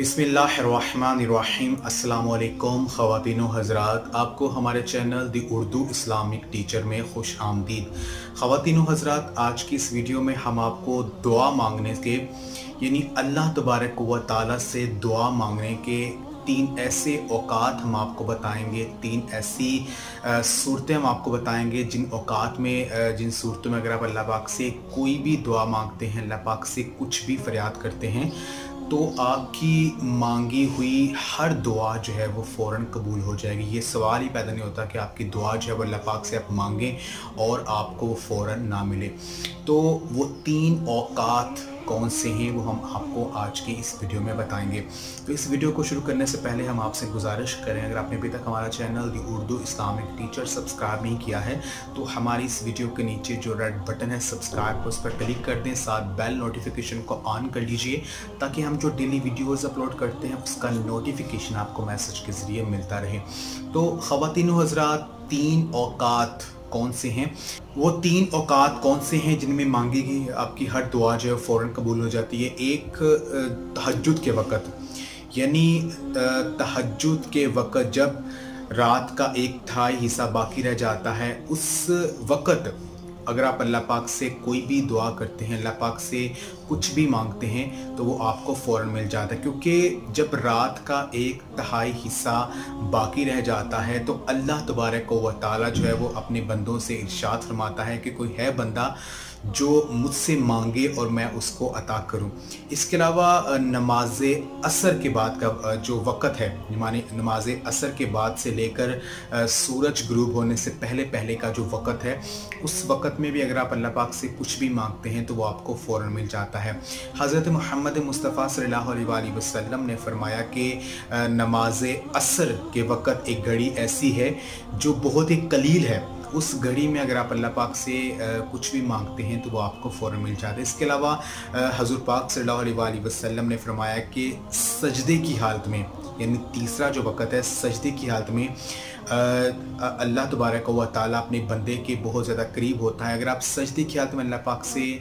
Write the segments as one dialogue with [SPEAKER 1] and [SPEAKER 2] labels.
[SPEAKER 1] بسم اللہ الرحمن الرحیم۔ السلام علیکم خواتین و حضرات۔ آپ کو ہمارے channel the Urdu Islamic teacher میں خوش آمدید۔ خواتین و حضرات، آج کی اس ویڈیو میں ہم آپ کو دعا مانگنے کے یعنی اللہ تبارک و تعالی سے دعا مانگنے کے تین ایسے اوقات ہم آپ کو بتائیں گے۔ تین ایسی صورتیں ہم آپ کو بتائیں گے۔ جن اوقات میں جن صورتوں میں اگر آپ اللہ پاک سے کوئی بھی دعا مانگتے ہیں، اللہ پاک سے کچھ بھی فریاد کرتے ہیں تو آپ کی مانگی ہوئی ہر دعا جو ہے وہ فوراً قبول ہو جائے گی۔ یہ سوال ہی پیدا نہیں ہوتا کہ آپ کی دعا جو ہے وہ اللہ پاک سے آپ مانگیں اور آپ کو وہ فوراً نہ ملے۔ تو وہ تین اوقات کون سے ہیں وہ ہم آپ کو آج کی اس ویڈیو میں بتائیں گے۔ تو اس ویڈیو کو شروع کرنے سے پہلے ہم آپ سے گزارش کریں، اگر آپ نے ابھی تک ہمارا channel the Urdu Islamic teacher subscribe نہیں کیا ہے، تو ہماری اس ویڈیو کے نیچے جو ریڈ بٹن ہے سبسکرائب کو اس پر کلک کر دیں، ساتھ بیل نوٹیفیکیشن کو آن کر لیجیے تاکہ ہم جو ڈیلی ویڈیوز اپلوڈ کرتے ہیں، اس کا نوٹیفیکیشن آپ کو میسج کے ذریعے ملتا رہے۔ تو خواتین و حضرات، تین اوقات کون سے ہیں؟ وہ تین اوقات کون سے ہیں جن میں مانگی گی آپ کی ہر دعا جو ہے فوراً قبول ہو جاتی ہے۔ ایک تحجد کے وقت۔ یعنی تحجد کے وقت جب رات کا ایک تھائی حصہ باقی رہ جاتا ہے، اس وقت اگر آپ اللہ پاک سے کوئی بھی دعا کرتے ہیں، اللہ پاک سے کچھ بھی مانگتے ہیں تو وہ آپ کو فوراً مل جاتا ہے، کیونکہ جب رات کا ایک تہائی حصہ باقی رہ جاتا ہے تو اللہ تبارک و تعالی جو ہے وہ اپنے بندوں سے ارشاد فرماتا ہے کہ کوئی ہے بندہ جو مجھ سے مانگے اور میں اس کو عطا کروں۔ اس کے علاوہ نماز اثر کے بعد کا جو وقت ہے یعنی نماز اثر کے بعد سے لے کر سورج غروب ہونے سے پہلے پہلے کا جو وقت ہے، اس وقت میں بھی اگر آپ اللہ پاک سے کچھ بھی مانگتے ہیں تو وہ آپ کو فوراً مل جاتا ہے۔ حضرت محمد مصطفیٰ صلی اللہ علیہ وآلہ وسلم نے فرمایا کہ نماز اثر کے وقت ایک گھڑی ایسی ہے جو بہت ہی قلیل ہے۔ اس گھڑی میں اگر آپ اللہ پاک سے کچھ بھی مانگتے ہیں تو وہ آپ کو فوراً مل جاتا ہے۔ اس کے علاوہ حضور پاک صلی اللہ علیہ وآلہ وسلم نے فرمایا کہ سجدے کی حالت میں یعنی تیسرا جو وقت ہے، سجدے کی حالت میں اللہ تبارک و تعالیٰ اپنے بندے کے بہت زیادہ قریب ہوتا ہے۔ اگر آپ سجدے کی حالت میں اللہ پاک سے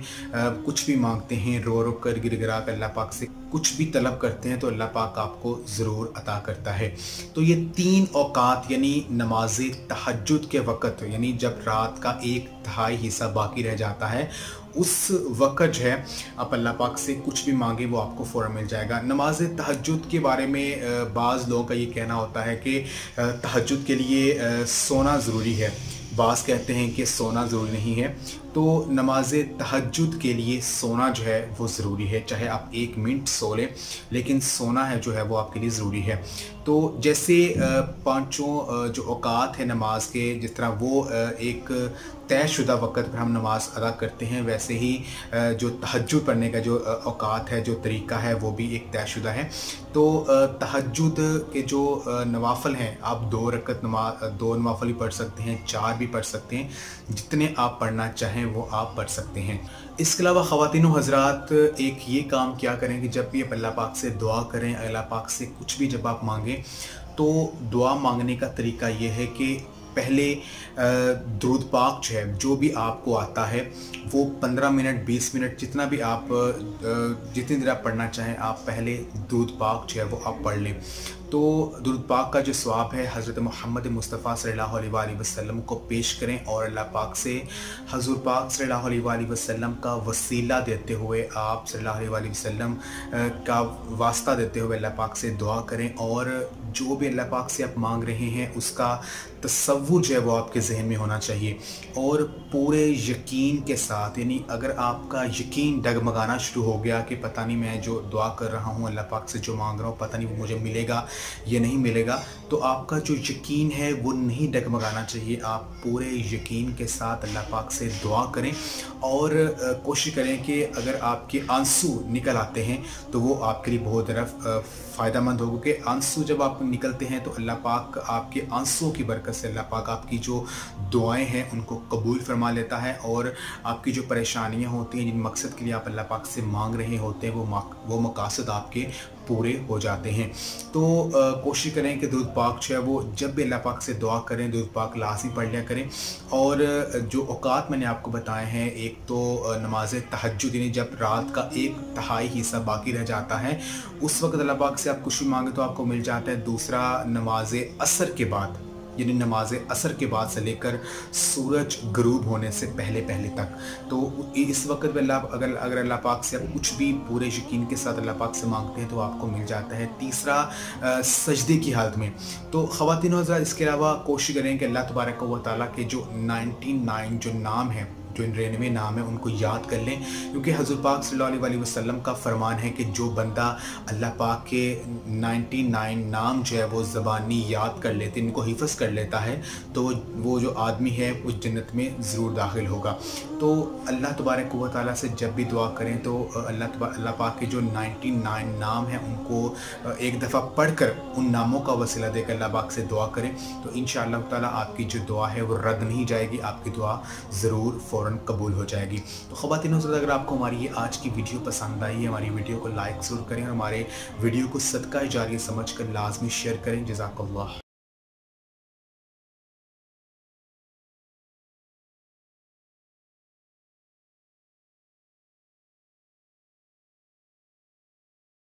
[SPEAKER 1] کچھ بھی مانگتے ہیں، رو رو کر، گر گرا کر اللہ پاک سے کچھ بھی طلب کرتے ہیں تو اللہ پاک آپ کو ضرور عطا کرتا ہے۔ تو یہ تین اوقات یعنی نماز تحجد کے وقت یعنی جب رات کا ایک تہائی حصہ باقی رہ جاتا ہے۔ اس وقت جو ہے، آپ اللہ پاک سے کچھ بھی مانگے، وہ آپ کو فوراً مل جائے گا۔ نماز تحجد کے بارے میں بعض لوگوں کا یہ کہنا ہوتا ہے کہ تحجد کے لیے سونا ضروری ہے۔ بعض کہتے ہیں کہ سونا ضروری نہیں ہے۔ تو نماز تحجد کے لیے سونا جو ہے وہ ضروری ہے، چاہے آپ ایک منٹ سو لیں، لیکن سونا ہے جو ہے وہ آپ کے لیے ضروری ہے۔ تو جیسے پانچوں جو اوقات ہیں نماز کے، جس طرح وہ ایک طے شدہ وقت پر ہم نماز ادا کرتے ہیں، ویسے ہی جو تحجد پڑھنے کا جو اوقات ہے، جو طریقہ ہے، وہ بھی ایک طے شدہ ہے۔ تو تحجد کے جو نوافل ہیں، آپ دو رکت نماز دو نوافل بھی پڑھ سکتے ہیں، چار بھی پڑھ سکتے ہیں۔ جتنے آپ پڑھنا چاہیں وہ آپ پڑھ سکتے ہیں۔ اس کے علاوہ خواتین و حضرات ایک یہ کام کیا کریں کہ جب بھی آپ اللہ پاک سے دعا کریں، اللہ پاک سے کچھ بھی جب آپ مانگیں، تو دعا مانگنے کا طریقہ یہ ہے کہ پہلے درود پاک جو ہے، جو بھی آپ کو آتا ہے، وہ پندرہ منٹ، بیس منٹ جتنا بھی آپ جتنی دیر آپ پڑھنا چاہیں، آپ پہلے درود پاک جو ہے، وہ آپ پڑھ لیں۔ تو درود پاک کا جو ثواب ہے، حضرت محمد مصطفیٰ صلی اللہ علیہ وآلہ وسلم کو پیش کریں اور اللہ پاک سے حضور پاک صلی اللہ علیہ وآلہ وسلم کا وسیلہ دیتے ہوئے آپ صلی اللہ علیہ وآلہ وسلم کا واسطہ دیتے ہوئے اللہ پاک سے دعا کریں اور جو بھی اللہ پاک سے آپ مانگ رہے ہیں، اس کا تصور جو ہے وہ آپ کے ذہن میں ہونا چاہیے۔ اور پورے یقین کے ساتھ یعنی اگر آپ کا یقین ڈگمگانا شروع ہو گیا کہ پتہ نہیں میں جو دعا کر رہا ہوں، اللہ پاک سے جو مانگ رہا ہوں، پتہ نہیں وہ مجھے ملے گا یہ نہیں ملے گا۔ تو آپ کا جو یقین ہے وہ نہیں ڈگمگانا چاہیے۔ آپ پورے یقین کے ساتھ اللہ پاک سے دعا کریں اور کوشش کریں کہ اگر آپ کے آنسو نکل آتے ہیں تو وہ آپ کے لیے بہت طرف فائدہ مند ہوگا۔ کہ آنسو جب آپ نکلتے ہیں تو اللہ پاک آپ کے آنسو کی برکت سے اللہ پاک آپ کی جو دعائیں ہیں ان کو قبول فرما لیتا ہے اور آپ کی جو پریشانیاں ہوتی ہیں، جن مقصد کے لیے آپ اللہ پاک سے مانگ رہے ہوتے ہیں، وہ وہ مقاصد آپ کے پورے ہو جاتے ہیں۔ تو کوشش کریں کہ درود پاک جو ہے وہ جب بھی اللہ پاک سے دعا کریں، درود پاک لازمی پڑھ لیا کریں۔ اور جو اوقات میں نے آپ کو بتائے ہیں، ایک تو نماز تحجد یعنی جب رات کا ایک تہائی حصہ باقی رہ جاتا ہے، اس وقت اللہ پاک سے آپ کچھ بھی مانگے تو آپ کو مل جاتا ہے۔ دوسرا، نماز اثر کے بعد۔ یعنی نماز اثر کے بعد سے لے کر سورج غروب ہونے سے پہلے پہلے تک۔ تو اس وقت بھی اللہ اگر اگر اللہ پاک سے آپ کچھ بھی پورے یقین کے ساتھ اللہ پاک سے مانگتے ہیں تو آپ کو مل جاتا ہے تیسرا سجدے کی حالت میں۔ تو خواتین حضرات، اس کے علاوہ کوشش کریں کہ اللہ تبارک و تعالیٰ کے جو نائنٹی نائن جو نام ہیں جو نرینوے نام ہیں، ان کو یاد کر لیں۔ کیونکہ حضور پاک صلی اللہ علیہ وسلم کا فرمان ہے کہ جو بندہ اللہ پاک کے نائنٹی نائن نام جو ہے وہ زبانی یاد کر لیتے، ان کو حفظ کر لیتا ہے، تو وہ جو آدمی ہے اس جنت میں ضرور داخل ہوگا۔ تو اللہ تبارک و تعالیٰ سے جب بھی دعا کریں تو اللہ اللہ پاک کے جو نائنٹی نائن نام ہیں، ان کو ایک دفعہ پڑھ کر ان ناموں کا وسیلہ دے کر اللہ پاک سے دعا کریں۔ تو انشاءاللہ تعالیٰ آپ کی جو دعا ہے وہ رد نہیں جائے گی، آپ کی دعا ضرور فوراً قبول ہو جائے گی۔ تو خواتین حضرت، اگر آپ کو ہماری یہ آج کی ویڈیو پسند آئی ہے، ہماری ویڈیو کو لائک ضرور کریں اور ہمارے ویڈیو کو صدقہ جاریہ سمجھ کر لازمی شیئر کریں۔ جزاک اللہ۔